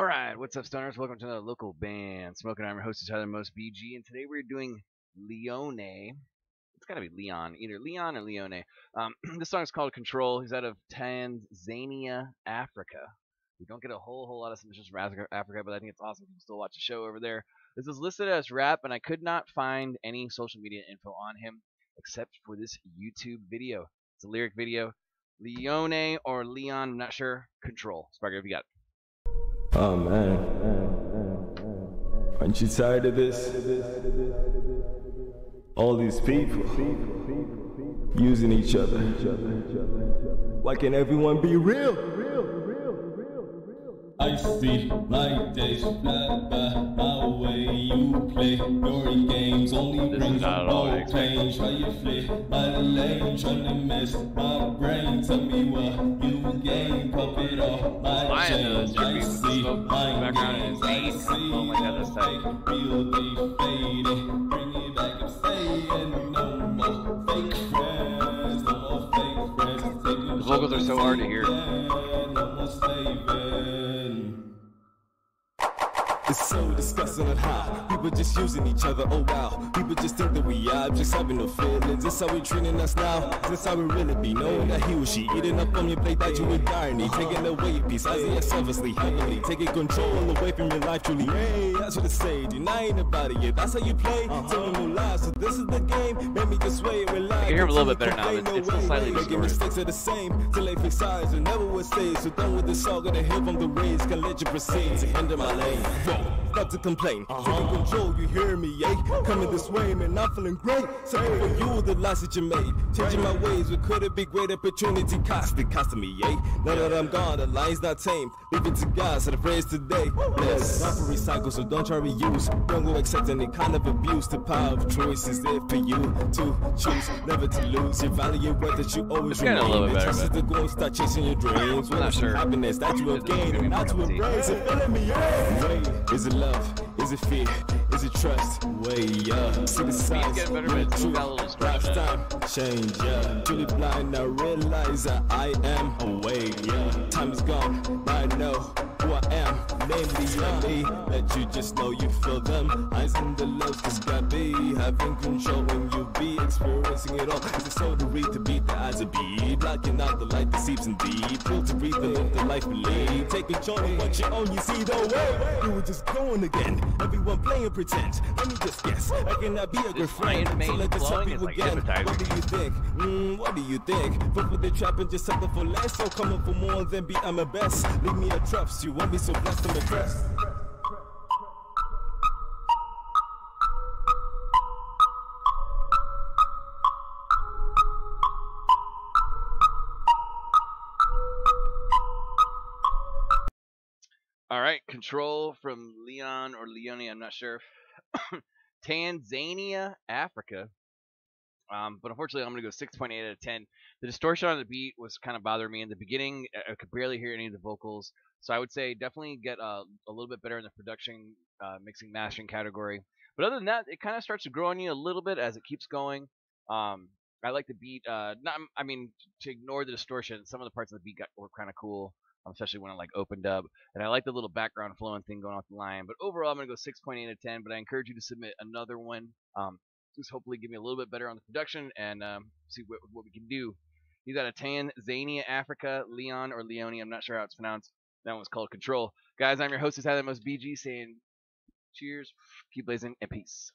All right, what's up, stoners? Welcome to another local band. Smokeout. I'm your host, Tyler Most BG, and today we're doing Leone. It's got to be Leon, either Leon or Leone. Um, this song is called Control. He's out of Tanzania, Africa. We don't get a whole whole lot of submissions from Africa, but I think it's awesome. You can still watch the show over there. This is listed as rap, and I could not find any social media info on him except for this YouTube video. It's a lyric video. Leone or Leon, I'm not sure. Control. Sparker, if you got it. Oh man. Aren't you tired of this? All these people using each other. Why can't everyone be real? I see my days fly by my way. You play your games, only This is brings not at all what I more pain. Try your flip my lane, trying to mess my brain. Tell me what you gain, pop it off my Lion knows chain. your I the see my background games, and I beat. see Oh my God, that's tight. how they real they faded. Bring it back and say it, no more fake friends, no more fake friends. Take The vocals are so hard to hear. No more saving. It's so disgusting on how people just using each other. Oh wow, people just think that we are just having no feelings. This how we treating us now. This how we really be. Knowing that he or she eating up on your plate that you would die need. Taking away a piece, as it selflessly, heavily. Taking control away from your life truly. Hey, that's what it say. Denying about it, yeah, that's how you play. Uh-huh. Telling no lies, so this is the game. Make me just wait and relax. I can hear him a little bit better now. to It's- it's complain, still no slightly. Making distorted. mistakes are the same. Till they fix eyes and never would stay. So done with this all, gonna hear from the rays. Can let you proceed to hinder my lane. Whoa, not to complain. Taking control, you hear me, eh? Coming this way, man, I'm feeling great. Sorry for you, the lies that you made. Changing my ways, what could it be great opportunity cost? It cost me, eh? Now that I'm gone, the line's not tamed. Leave it to God, so the praise today. Yes, not for recycle, so don't try to reuse. Don't go accept any kind of abuse. The power of choice is there for you to choose, never to lose. Your value, worth that you always It's getting a little bit better, Trust is the goal, start chasing your dreams. I'm not sure. Happiness that you have is gained, and not to of embrace it. Feeling me, yeah. Wait, is it love? Is it fear? Is it trust? Way up. See the signs. getting better, you're but it's true. got a little distortion. Lifetime change, yeah. Truly blind, I realize that I am awake, yeah. Time is gone, I know who I am. Namely, me. Let you just know you feel them. Eyes in the lows, cause God be having control when you be experiencing it all. It's the soul to read, to beat the eyes of beat. Blocking out the light that seeps in deep. Pull to breathe and live the life we lead. Take control of what you own, you see the way. You were just going again. Everyone playing pretend. Let me just guess. I cannot be a good friend. So let us help you again. What do you think? Mm, what do you think? Fuck with the trap and just settle for less. So coming for more than be I'm a best. Leave me a trust. You won't be so blessed I'm impressed. All right, control from Leon or Leone, I'm not sure. Tanzania, Africa. Um, but unfortunately, I'm going to go 6.8 out of 10. The distortion on the beat was kind of bothering me in the beginning. I could barely hear any of the vocals. So I would say definitely get a little bit better in the production, uh, mixing, mastering category. But other than that, it kind of starts to grow on you a little bit as it keeps going. Um, I like the beat. Uh, not, I mean, to ignore the distortion, some of the parts of the beat got, were kind of cool, um, especially when it like opened up. And I like the little background flowing thing going off the line. But overall, I'm gonna go 6.8 out of 10. But I encourage you to submit another one. Um, just hopefully give me a little bit better on the production and um, see what, what we can do. He's out of Tanzania, Africa, Leon or Leone. I'm not sure how it's pronounced. That one's called Control. Guys, I'm your host, Tyler Most BG, saying cheers, keep blazing, and peace.